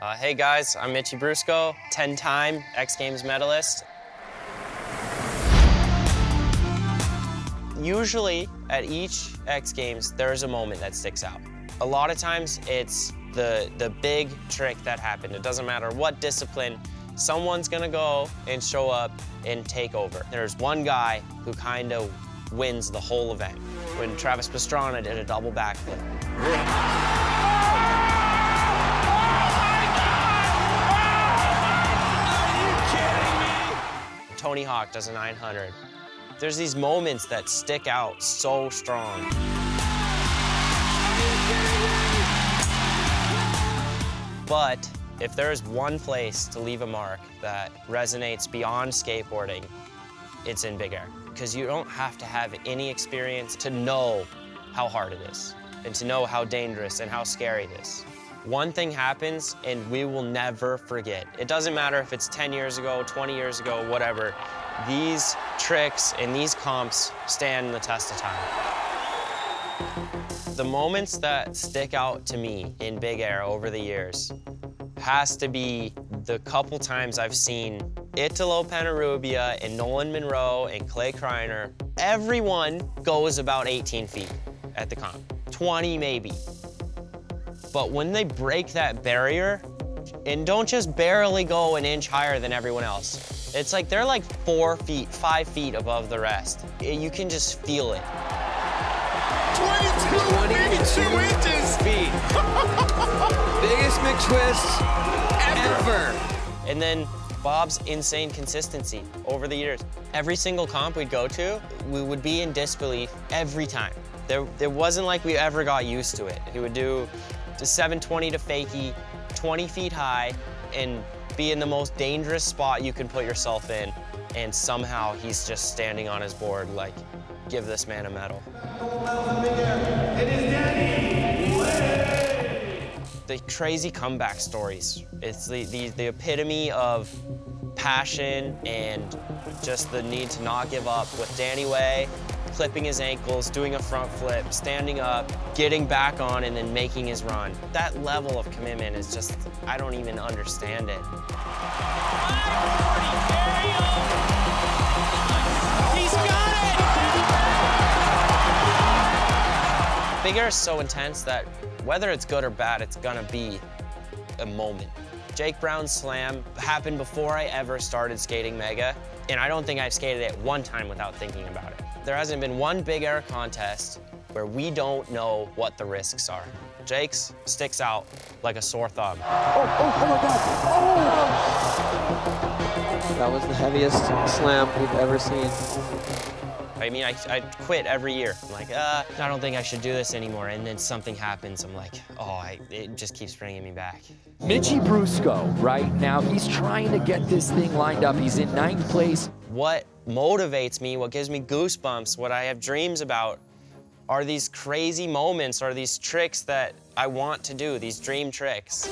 Uh, hey guys, I'm Mitchie Brusco, 10-time X Games medalist. Usually at each X Games, there's a moment that sticks out. A lot of times it's the, the big trick that happened. It doesn't matter what discipline, someone's gonna go and show up and take over. There's one guy who kind of wins the whole event. When Travis Pastrana did a double backflip. Tony Hawk does a 900. There's these moments that stick out so strong. But if there's one place to leave a mark that resonates beyond skateboarding, it's in Big Air. Because you don't have to have any experience to know how hard it is and to know how dangerous and how scary it is. One thing happens and we will never forget. It doesn't matter if it's 10 years ago, 20 years ago, whatever. These tricks and these comps stand the test of time. The moments that stick out to me in Big Air over the years has to be the couple times I've seen Italo Penarrubia and Nolan Monroe and Clay Kreiner. Everyone goes about 18 feet at the comp, 20 maybe. But when they break that barrier, and don't just barely go an inch higher than everyone else, it's like they're like four feet, five feet above the rest. You can just feel it. 22, 22 inches! Feet. Biggest McTwist ever. And then Bob's insane consistency over the years. Every single comp we'd go to, we would be in disbelief every time. There, there wasn't like we ever got used to it. He would do the 720 to fakie, 20 feet high, and be in the most dangerous spot you can put yourself in. And somehow he's just standing on his board like, give this man a medal. The crazy comeback stories. It's the, the, the epitome of passion and just the need to not give up with Danny Way, clipping his ankles, doing a front flip, standing up, getting back on, and then making his run. That level of commitment is just, I don't even understand it. He's got it! Big Air is so intense that whether it's good or bad, it's gonna be a moment. Jake Brown's slam happened before I ever started skating Mega, and I don't think I've skated it one time without thinking about it. There hasn't been one Big Air contest where we don't know what the risks are. Jake's sticks out like a sore thumb. Oh, oh, oh my god. That was the heaviest slam we've ever seen. I mean, I, I quit every year. I'm like, uh, I don't think I should do this anymore. And then something happens. I'm like, oh, I, it just keeps bringing me back. Mitchie Brusco, right now, he's trying to get this thing lined up. He's in ninth place. What motivates me, what gives me goosebumps, what I have dreams about are these crazy moments, are these tricks that I want to do, these dream tricks.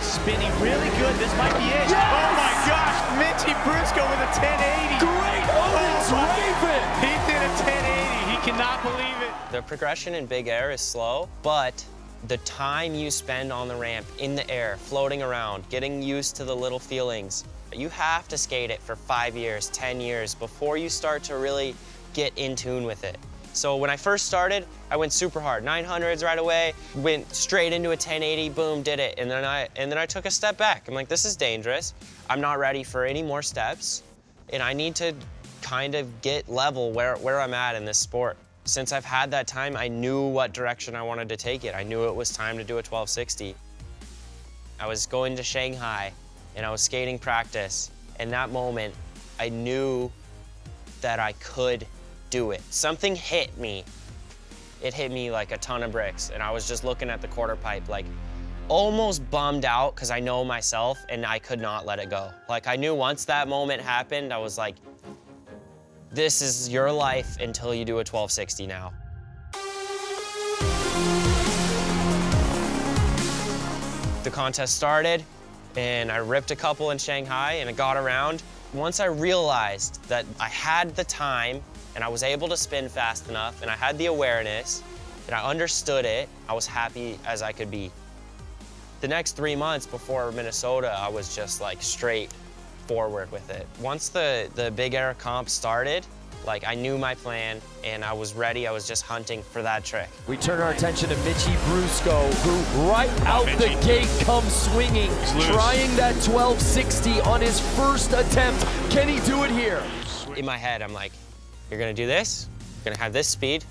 Spinning really good. This might be it. Oh my gosh, Mitchie Brusco with a 1080. Great oh, Owens Raven! He did a 1080. He cannot believe it. The progression in big air is slow, but the time you spend on the ramp, in the air, floating around, getting used to the little feelings, you have to skate it for five years, 10 years before you start to really get in tune with it. So when I first started, I went super hard, 900s right away, went straight into a 1080, boom, did it. And then I and then I took a step back. I'm like, this is dangerous. I'm not ready for any more steps, and I need to kind of get level where where I'm at in this sport. Since I've had that time, I knew what direction I wanted to take it. I knew it was time to do a 1260. I was going to Shanghai, and I was skating practice. In that moment, I knew that I could do it. Something hit me. It hit me like a ton of bricks, and I was just looking at the quarter pipe like almost bummed out because I know myself and I could not let it go. Like I knew once that moment happened, I was like, this is your life until you do a 1260 now. The contest started, and I ripped a couple in Shanghai, and it got around. Once I realized that I had the time, and I was able to spin fast enough, and I had the awareness, and I understood it, I was happy as I could be. The next three months before Minnesota, I was just like straight forward with it. Once the, the big air comp started, like I knew my plan and I was ready. I was just hunting for that trick. We turn our attention to Mitchie Brusco, who right out the gate comes swinging, trying that 1260 on his first attempt. Can he do it here? In my head, I'm like, you're gonna do this, you're gonna have this speed,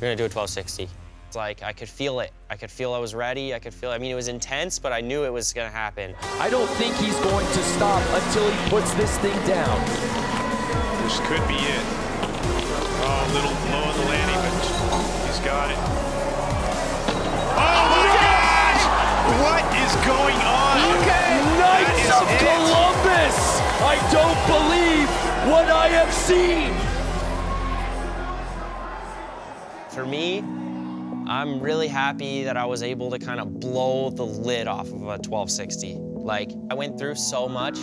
you're gonna do a 1260. It's like I could feel it. I could feel I was ready. I could feel, I mean, it was intense, but I knew it was gonna happen. I don't think he's going to stop until he puts this thing down. This could be it. Oh, a little low on the landing, but he's got it. Oh my oh, gosh! What is going on? Knights of it. Columbus! I don't believe what I have seen! For me, I'm really happy that I was able to kind of blow the lid off of a 1260. Like, I went through so much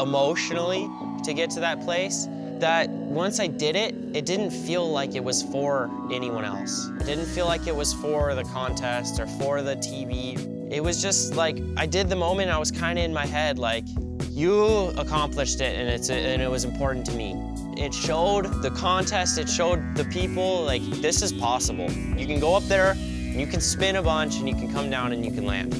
emotionally to get to that place that once I did it, it didn't feel like it was for anyone else. It didn't feel like it was for the contest or for the TV. It was just like, I did the moment, I was kind of in my head, like, you accomplished it and, it's, and it was important to me. It showed the contest, it showed the people, like, this is possible. You can go up there, and you can spin a bunch, and you can come down and you can land.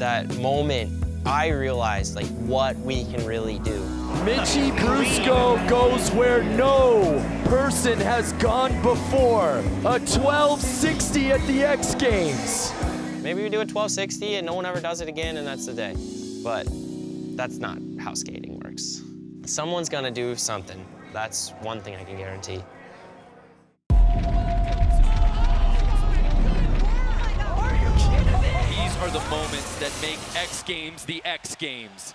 That moment, I realized, like, what we can really do. Mitchie Brusco goes where no person has gone before. A 1260 at the X Games. Maybe we do a 1260 and no one ever does it again, and that's the day. But that's not how skating works. Someone's gonna do something. That's one thing I can guarantee. These are the moments that make X Games the X Games.